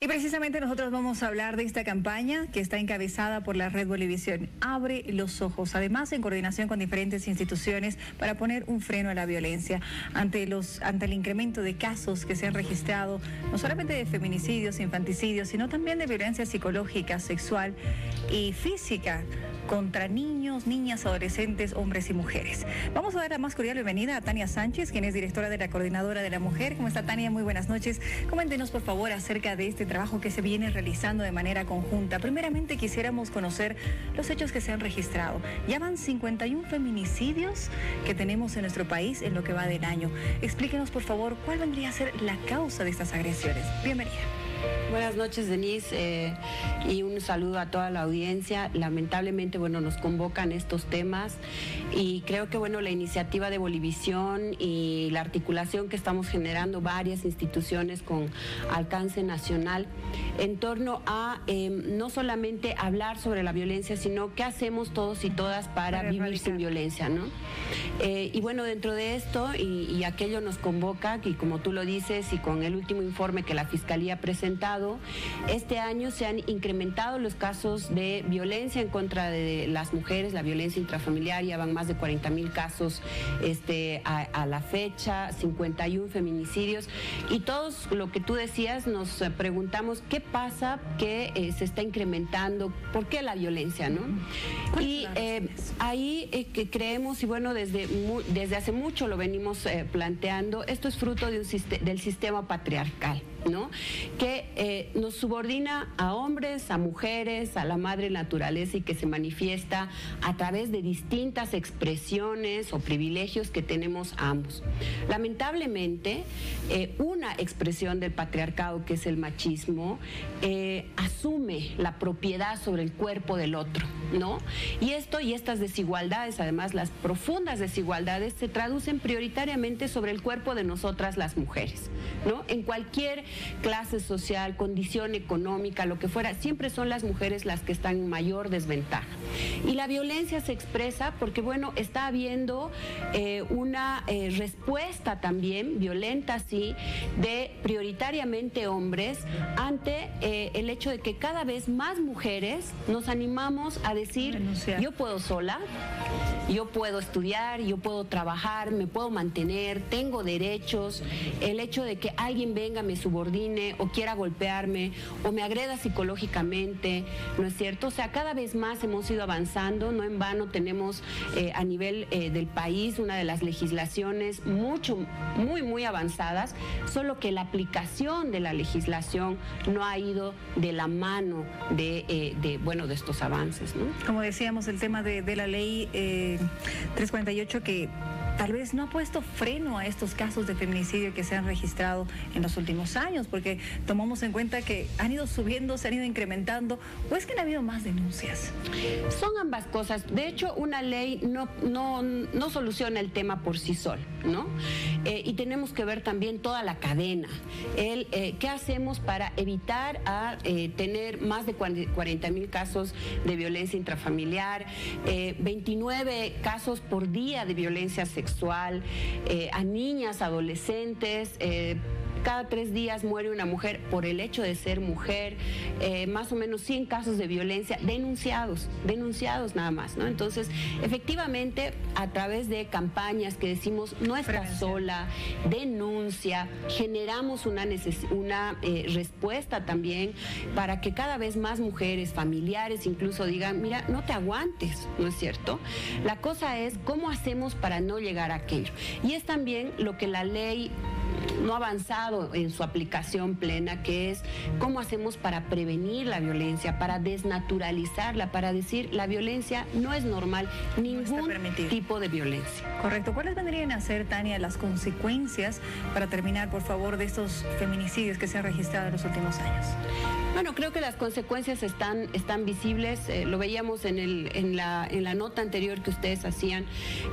Y precisamente nosotros vamos a hablar de esta campaña que está encabezada por la Red Bolivisión. Abre los ojos, además en coordinación con diferentes instituciones para poner un freno a la violencia ante ante el incremento de casos que se han registrado, no solamente de feminicidios, infanticidios, sino también de violencia psicológica, sexual y física contra niños, niñas, adolescentes, hombres y mujeres. Vamos a dar la más cordial bienvenida a Tania Sánchez, quien es directora de la Coordinadora de la Mujer. ¿Cómo está Tania? Muy buenas noches. Coméntenos por favor acerca de este trabajo que se viene realizando de manera conjunta. Primeramente quisiéramos conocer los hechos que se han registrado. Ya van 51 feminicidios que tenemos en nuestro país en lo que va del año. Explíquenos por favor cuál vendría a ser la causa de estas agresiones. Bienvenida. Buenas noches, Denise, eh, y un saludo a toda la audiencia. Lamentablemente, bueno, nos convocan estos temas y creo que, bueno, la iniciativa de Bolivisión y la articulación que estamos generando varias instituciones con alcance nacional en torno a em, no solamente hablar sobre la violencia, sino qué hacemos todos y todas para, vivir sin violencia, ¿no? Eh, y bueno, dentro de esto, y, y aquello nos convoca, y como tú lo dices, y con el último informe que la Fiscalía presenta, este año se han incrementado los casos de violencia en contra de las mujeres, la violencia intrafamiliar, ya van más de 40 mil casos este, a, la fecha, 51 feminicidios. Y todos lo que tú decías, nos preguntamos qué pasa, que eh, se está incrementando, por qué la violencia, ¿no? Y eh, ahí eh, que creemos, y bueno, desde, desde hace mucho lo venimos planteando, esto es fruto de un, del sistema patriarcal. ¿No? que eh, nos subordina a hombres, a mujeres, a la madre naturaleza y que se manifiesta a través de distintas expresiones o privilegios que tenemos ambos. Lamentablemente, eh, una expresión del patriarcado, que es el machismo, eh, asume la propiedad sobre el cuerpo del otro, ¿no? Y esto y estas desigualdades, además las profundas desigualdades, se traducen prioritariamente sobre el cuerpo de nosotras las mujeres, ¿no? En cualquier clase social, condición económica, lo que fuera, siempre son las mujeres las que están en mayor desventaja. Y la violencia se expresa porque, bueno, está habiendo eh, una eh, respuesta también, violenta sí, de prioritariamente hombres ante eh, el hecho de que cada vez más mujeres nos animamos a decir, yo puedo sola, yo puedo estudiar, yo puedo trabajar, me puedo mantener, tengo derechos, el hecho de que alguien venga, me subordine o quiera golpearme o me agreda psicológicamente, ¿no es cierto? O sea, cada vez más hemos ido avanzando, no en vano tenemos eh, a nivel eh, del país una de las legislaciones mucho, muy, muy avanzadas, solo que la aplicación de la legislación no ha ido de la mano de, eh, bueno, de estos avances, ¿no? Como decíamos, el tema de, la ley 348 que tal vez no ha puesto freno a estos casos de feminicidio que se han registrado en los últimos años, porque tomamos en cuenta que han ido subiendo, se han ido incrementando, o es que han habido más denuncias. Son ambas cosas. De hecho, una ley no, no, no soluciona el tema por sí sol, ¿no? Eh, y tenemos que ver también toda la cadena. Eh, ¿Qué hacemos para evitar a, eh, tener más de 40 mil casos de violencia intrafamiliar, 29 casos por día de violencia sexual? Sexual, eh, a niñas, adolescentes. Eh, cada tres días muere una mujer por el hecho de ser mujer, eh, más o menos 100 casos de violencia denunciados, denunciados nada más, ¿no? Entonces, efectivamente, a través de campañas que decimos no estás sola, denuncia, generamos una, una respuesta también para que cada vez más mujeres, familiares incluso digan, mira, no te aguantes, ¿no es cierto? La cosa es cómo hacemos para no llegar a aquello. Y es también lo que la ley no ha avanzado en su aplicación plena, que es cómo hacemos para prevenir la violencia, para desnaturalizarla, para decir la violencia no es normal, ningún tipo de violencia. Correcto. ¿Cuáles vendrían a ser, Tania, las consecuencias para terminar, por favor, de estos feminicidios que se han registrado en los últimos años? Bueno, creo que las consecuencias están, están visibles, eh, lo veíamos en, el, en, la, en la nota anterior que ustedes hacían,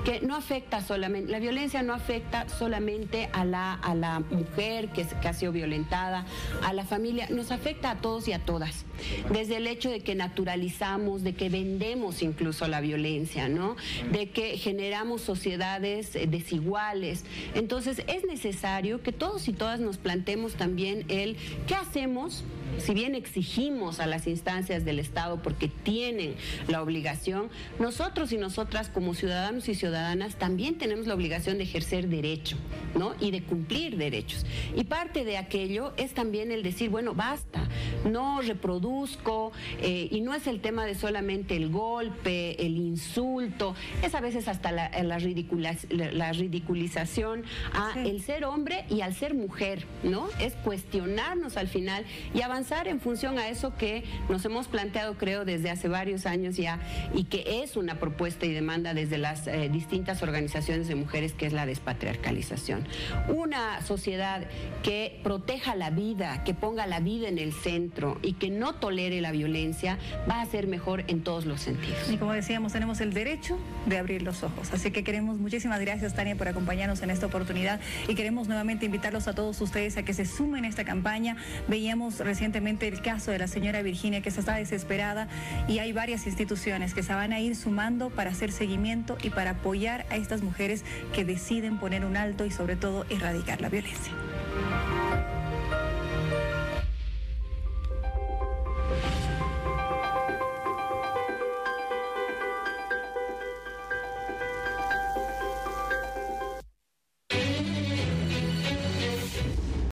que no afecta solamente, la violencia no afecta solamente a la, a la mujer que, ha sido violentada, a la familia, nos afecta a todos y a todas. Desde el hecho de que naturalizamos, de que vendemos incluso la violencia, ¿no? De que generamos sociedades eh, desiguales. Entonces es necesario que todos y todas nos planteemos también el qué hacemos si bien exigimos a las instancias del Estado porque tienen la obligación, nosotros y nosotras como ciudadanos y ciudadanas también tenemos la obligación de ejercer derecho, ¿no? Y de cumplir derechos. Y parte de aquello es también el decir, bueno, basta, no reproduzco, eh, y no es el tema de solamente el golpe, el insulto, es a veces hasta la, la, ridiculización a el ser hombre y al ser mujer, ¿no? Es cuestionarnos al final y avanzar en función a eso que nos hemos planteado, creo, desde hace varios años ya y que es una propuesta y demanda desde las eh, distintas organizaciones de mujeres, que es la despatriarcalización. Una sociedad que proteja la vida, que ponga la vida en el centro y que no tolere la violencia, va a ser mejor en todos los sentidos. Y como decíamos, tenemos el derecho de abrir los ojos. Así que queremos, muchísimas gracias Tania por acompañarnos en esta oportunidad y queremos nuevamente invitarlos a todos ustedes a que se sumen a esta campaña. Veíamos recientemente el caso de la señora Virginia que está desesperada y hay varias instituciones que se van a ir sumando para hacer seguimiento y para apoyar a estas mujeres que deciden poner un alto y sobre todo erradicar la violencia.